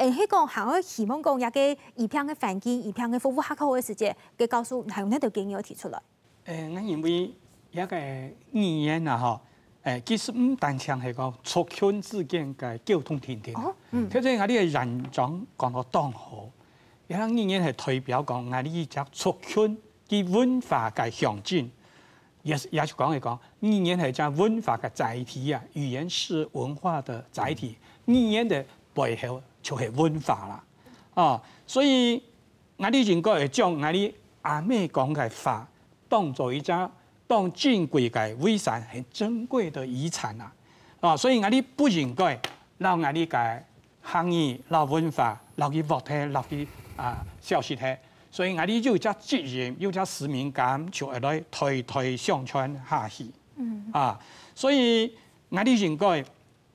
诶，迄个还会希望讲一个一片的环境、一片的服务较好的时间，给告诉还有那条建议提出来。诶，我认为一个语言啊，吼，诶，其实唔单像系个族群之间嘅交通停电。哦，嗯。佢即係我哋嘅人種講到當好，一個語言係代表講我哋一隻族群嘅文化嘅象徵。也是也是講嚟講，語言係將文化嘅載體啊，語言是文化的載體，語言的背後就係文化啦。哦，所以我哋應該係將我哋阿妹講嘅法當做一隻當珍貴嘅遺產，很珍貴的遺產啦。啊，所以我哋不應該讓我哋嘅行業、讓文化、讓佢活體、讓佢啊消失體。所以我哋有只責任，有只使命感，就會來推推上傳下去。嗯。啊，所以我哋應該，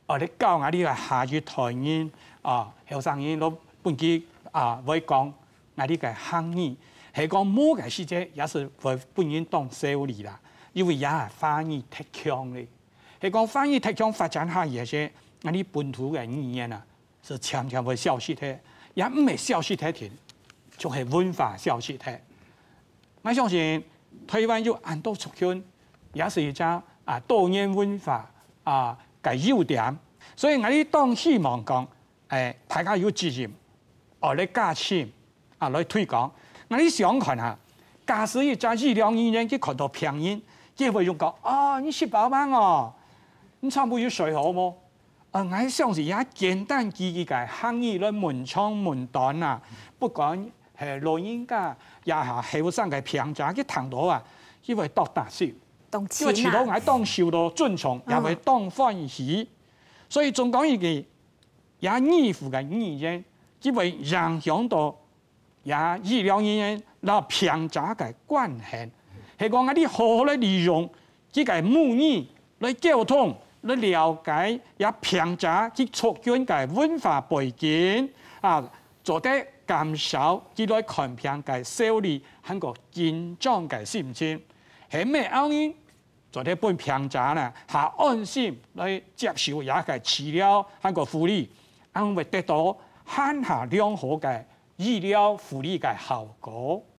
我哋教我哋嘅下一代人啊，後生人都本佢啊，會講我哋嘅行業，係講某個時節也是會本人當修理啦，因為也係翻譯特強嘅，係講翻譯特強發展下嘢些，我哋本土嘅語言啊，是常常會消失嘅，也唔係消失嘅。就係文化消失嘅，我相信台灣有很多族群，也是一隻啊多元文化啊嘅優點，所以我哋當希望講，誒大家有責任，我嚟加錢啊來推廣。我哋想看下，假使一隻醫療人員去看到病人，佢會用講啊，你食飽嗎？哦，你差唔多要睡好冇？啊，我相信也簡單幾幾個行業嚟門窗門端啊，不管。係老人家也下後生嘅平價嘅談到啊，因為多大少，因為除咗我當受到尊重，也會當歡喜，所以仲講一句，也義父嘅語言，因為影響到也醫療人員嗱平價嘅關係，係講我哋好好嚟利用呢個母語嚟交通，嚟了解也平價去促進嘅文化背景啊，做得。減少幾類看病嘅收利，很個緊張嘅心情，係咩原因？在日本平常呢下安心来接受牙科治疗和护理因为得到很好良好的医疗护理的效果。